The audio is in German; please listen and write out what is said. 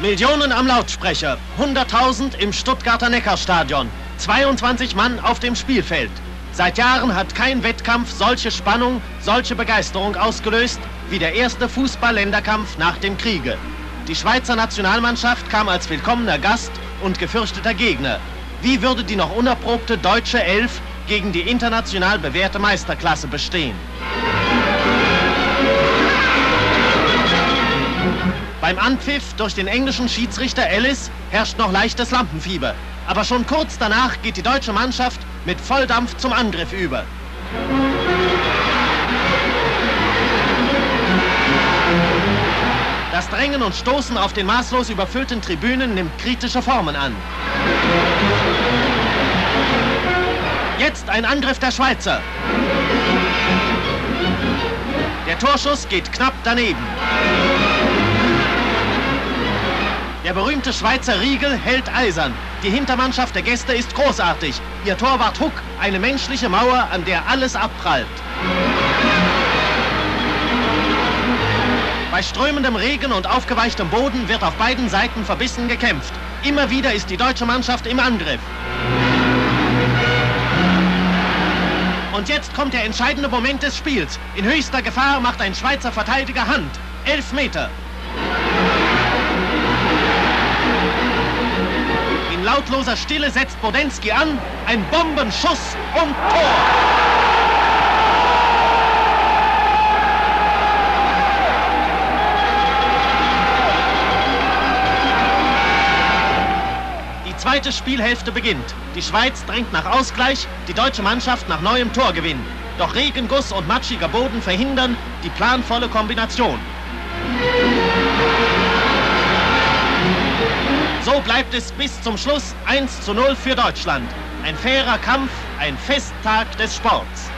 Millionen am Lautsprecher, 100.000 im Stuttgarter Neckarstadion, 22 Mann auf dem Spielfeld. Seit Jahren hat kein Wettkampf solche Spannung, solche Begeisterung ausgelöst wie der erste Fußball-Länderkampf nach dem Kriege. Die Schweizer Nationalmannschaft kam als willkommener Gast und gefürchteter Gegner. Wie würde die noch unerprobte deutsche Elf gegen die international bewährte Meisterklasse bestehen? Beim Anpfiff durch den englischen Schiedsrichter Ellis herrscht noch leichtes Lampenfieber. Aber schon kurz danach geht die deutsche Mannschaft mit Volldampf zum Angriff über. Das Drängen und Stoßen auf den maßlos überfüllten Tribünen nimmt kritische Formen an. Jetzt ein Angriff der Schweizer. Der Torschuss geht knapp daneben. Der berühmte Schweizer Riegel hält eisern. Die Hintermannschaft der Gäste ist großartig. Ihr Torwart Huck eine menschliche Mauer, an der alles abprallt. Bei strömendem Regen und aufgeweichtem Boden wird auf beiden Seiten verbissen gekämpft. Immer wieder ist die deutsche Mannschaft im Angriff. Und jetzt kommt der entscheidende Moment des Spiels. In höchster Gefahr macht ein Schweizer Verteidiger Hand. Elf Meter. Lautloser Stille setzt Bodensky an. Ein Bombenschuss und Tor. Die zweite Spielhälfte beginnt. Die Schweiz drängt nach Ausgleich, die deutsche Mannschaft nach neuem Torgewinn. Doch Regenguss und matschiger Boden verhindern die planvolle Kombination. So bleibt es bis zum Schluss 1 zu 0 für Deutschland. Ein fairer Kampf, ein Festtag des Sports.